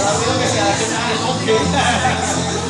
Gracias. オッケーで。